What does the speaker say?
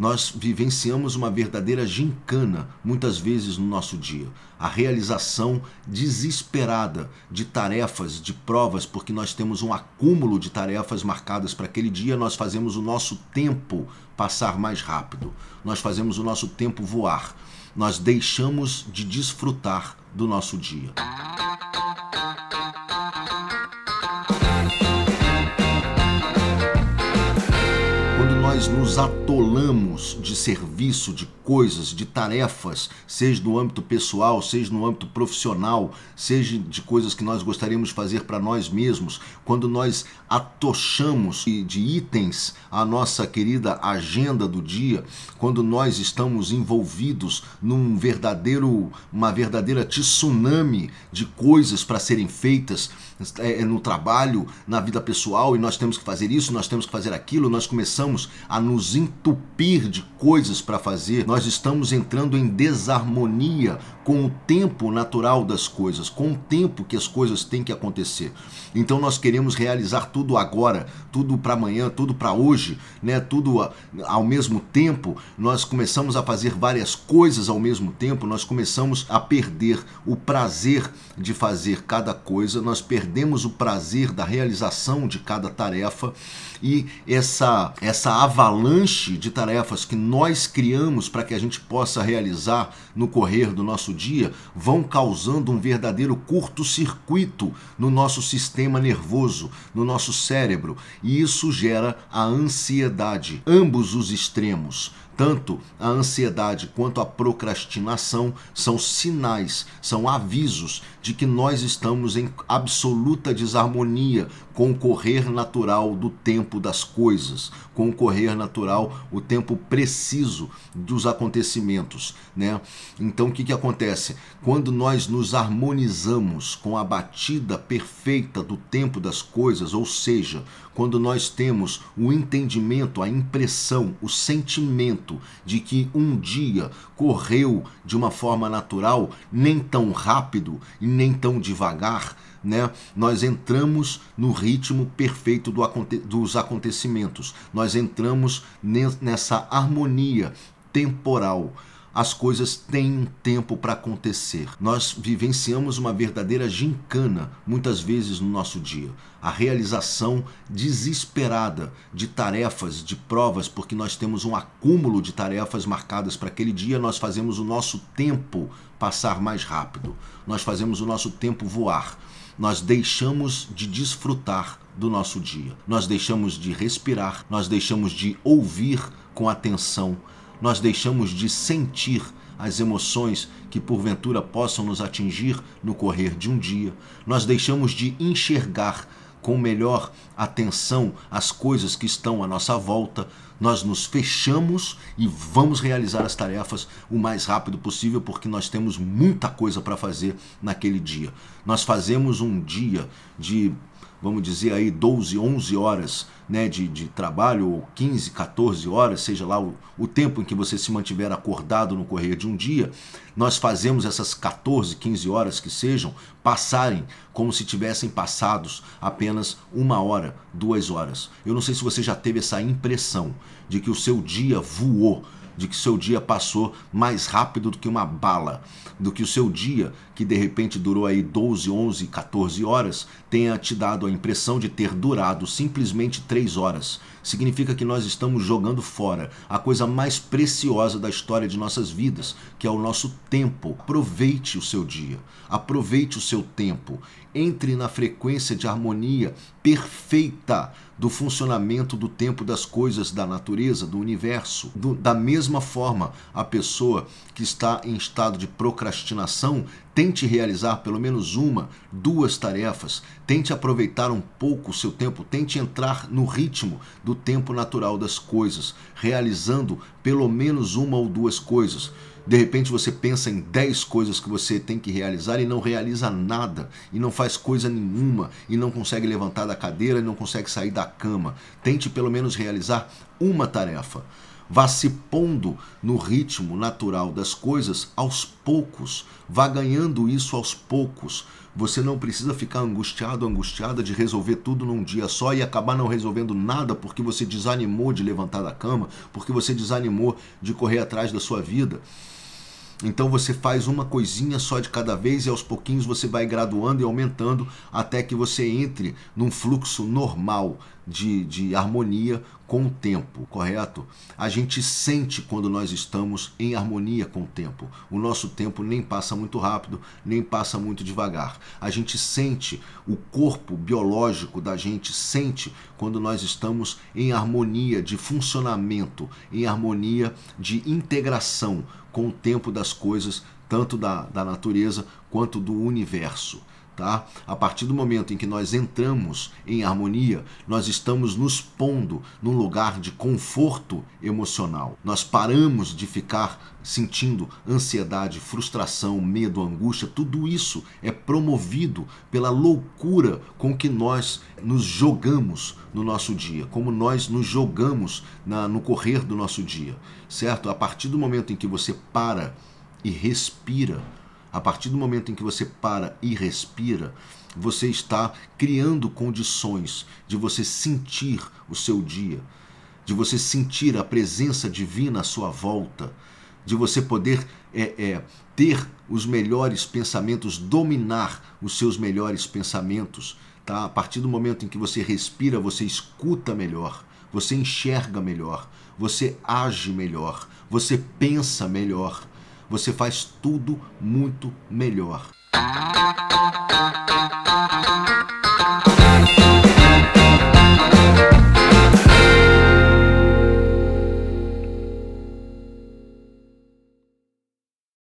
nós vivenciamos uma verdadeira gincana muitas vezes no nosso dia. A realização desesperada de tarefas, de provas, porque nós temos um acúmulo de tarefas marcadas para aquele dia, nós fazemos o nosso tempo passar mais rápido, nós fazemos o nosso tempo voar, nós deixamos de desfrutar do nosso dia. Nos atolamos de serviço, de coisas, de tarefas, seja no âmbito pessoal, seja no âmbito profissional, seja de coisas que nós gostaríamos de fazer para nós mesmos, quando nós atochamos de itens a nossa querida agenda do dia, quando nós estamos envolvidos num verdadeiro, uma verdadeira tsunami de coisas para serem feitas é, no trabalho, na vida pessoal, e nós temos que fazer isso, nós temos que fazer aquilo, nós começamos a nos entupir de coisas para fazer, nós estamos entrando em desarmonia com o tempo natural das coisas, com o tempo que as coisas têm que acontecer. Então nós queremos realizar tudo agora, tudo para amanhã, tudo para hoje, né? Tudo ao mesmo tempo. Nós começamos a fazer várias coisas ao mesmo tempo, nós começamos a perder o prazer de fazer cada coisa, nós perdemos o prazer da realização de cada tarefa e essa essa avalanche de tarefas que nós criamos para que a gente possa realizar no correr do nosso dia vão causando um verdadeiro curto-circuito no nosso sistema nervoso, no nosso cérebro, e isso gera a ansiedade, ambos os extremos. Tanto a ansiedade quanto a procrastinação são sinais, são avisos de que nós estamos em absoluta desarmonia com o correr natural do tempo das coisas, com o correr natural, o tempo preciso dos acontecimentos, né? Então o que que acontece? Quando nós nos harmonizamos com a batida perfeita do tempo das coisas, ou seja, quando nós temos o entendimento, a impressão, o sentimento de que um dia correu de uma forma natural, nem tão rápido e nem tão devagar, né? Nós entramos no ritmo perfeito do, dos acontecimentos. Nós entramos nessa harmonia temporal as coisas têm um tempo para acontecer. Nós vivenciamos uma verdadeira gincana muitas vezes no nosso dia. A realização desesperada de tarefas, de provas, porque nós temos um acúmulo de tarefas marcadas para aquele dia, nós fazemos o nosso tempo passar mais rápido. Nós fazemos o nosso tempo voar. Nós deixamos de desfrutar do nosso dia. Nós deixamos de respirar, nós deixamos de ouvir com atenção. Nós deixamos de sentir as emoções que porventura possam nos atingir no correr de um dia, nós deixamos de enxergar com melhor atenção as coisas que estão à nossa volta, nós nos fechamos e vamos realizar as tarefas o mais rápido possível porque nós temos muita coisa para fazer naquele dia. Nós fazemos um dia de vamos dizer aí 12, 11 horas né, de, de trabalho, ou 15, 14 horas, seja lá o, o tempo em que você se mantiver acordado no correr de um dia, nós fazemos essas 14, 15 horas que sejam passarem como se tivessem passados apenas uma hora, duas horas. Eu não sei se você já teve essa impressão de que o seu dia voou de que seu dia passou mais rápido do que uma bala, do que o seu dia, que de repente durou aí 12, 11, 14 horas, tenha te dado a impressão de ter durado simplesmente 3 horas. Significa que nós estamos jogando fora a coisa mais preciosa da história de nossas vidas, que é o nosso tempo. Aproveite o seu dia, aproveite o seu tempo, entre na frequência de harmonia perfeita do funcionamento do tempo das coisas da natureza, do universo. Do, da mesma forma, a pessoa que está em estado de procrastinação tente realizar pelo menos uma, duas tarefas, tente aproveitar um pouco o seu tempo, tente entrar no ritmo do tempo natural das coisas, realizando pelo menos uma ou duas coisas. De repente você pensa em 10 coisas que você tem que realizar e não realiza nada, e não faz coisa nenhuma, e não consegue levantar da cadeira e não consegue sair da cama. Tente pelo menos realizar uma tarefa. Vá se pondo no ritmo natural das coisas aos poucos. Vá ganhando isso aos poucos. Você não precisa ficar angustiado, angustiada de resolver tudo num dia só e acabar não resolvendo nada porque você desanimou de levantar da cama, porque você desanimou de correr atrás da sua vida. Então você faz uma coisinha só de cada vez e aos pouquinhos você vai graduando e aumentando até que você entre num fluxo normal de, de harmonia com o tempo, correto? A gente sente quando nós estamos em harmonia com o tempo. O nosso tempo nem passa muito rápido, nem passa muito devagar. A gente sente, o corpo biológico da gente sente quando nós estamos em harmonia de funcionamento, em harmonia de integração com o tempo das coisas, tanto da, da natureza quanto do universo. Tá? A partir do momento em que nós entramos em harmonia, nós estamos nos pondo num lugar de conforto emocional. Nós paramos de ficar sentindo ansiedade, frustração, medo, angústia. Tudo isso é promovido pela loucura com que nós nos jogamos no nosso dia, como nós nos jogamos na, no correr do nosso dia, certo? A partir do momento em que você para e respira, a partir do momento em que você para e respira, você está criando condições de você sentir o seu dia, de você sentir a presença divina à sua volta, de você poder é, é, ter os melhores pensamentos, dominar os seus melhores pensamentos. Tá? A partir do momento em que você respira, você escuta melhor, você enxerga melhor, você age melhor, você pensa melhor você faz tudo muito melhor.